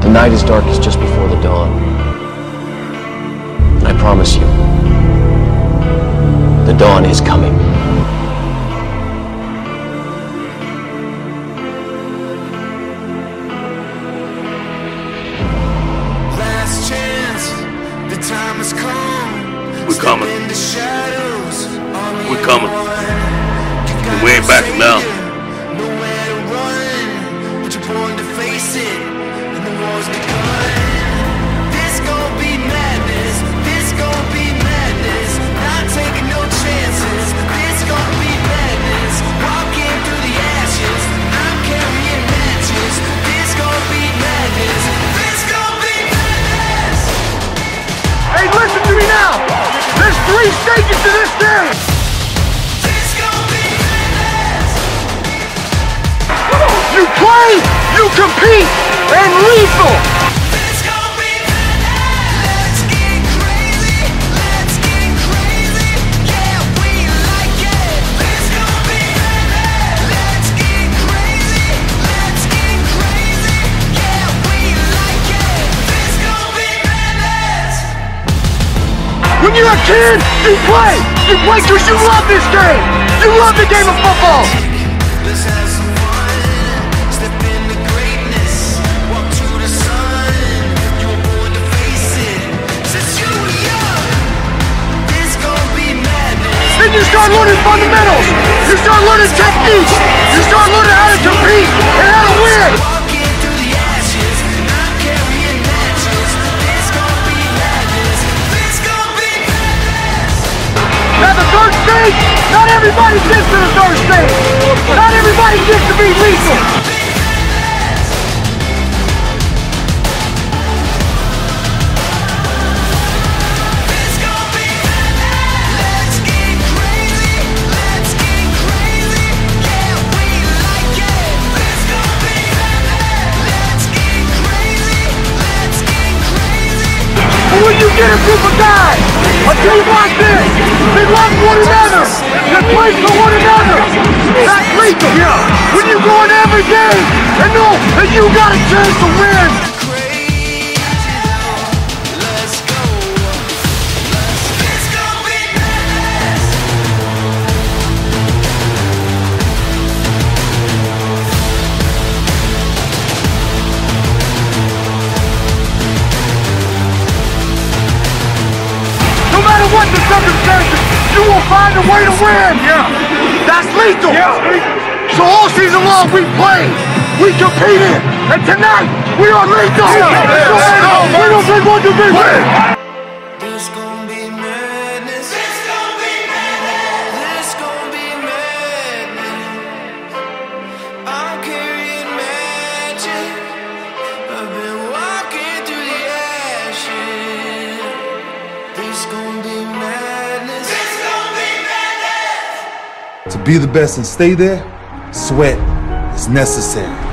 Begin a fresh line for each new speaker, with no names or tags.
The night is darkest just before the dawn. I promise you, the dawn is coming.
Last chance, the time has come.
We're coming.
Step in the shadows, army
We're coming.
one. You got
And we ain't backing down.
Stages to this thing!
This gon' be madness.
You play, you compete, When you're a kid, you play! You play because you love this game! You love the game of football! Then you start learning fundamentals! You start learning techniques! You start learning how to compete and how to win! Not everybody gets to the third stage! Not everybody gets to be lethal!
This gon' be madness. Let's get crazy. Let's get crazy. Yeah, we like it. This gon' be madness. Let's get crazy. Let's get crazy.
But when you get a group of guys, I tell you they love one another, they play for one another. That's lethal. Yeah. When you go in every game and know that you got a chance to win. What the circumstances, you will find a way to win. Yeah. That's lethal. Yeah. So all season long we played, we competed, and tonight we are lethal.
Yeah.
We don't think one division.
This
be the best and stay there, sweat is necessary.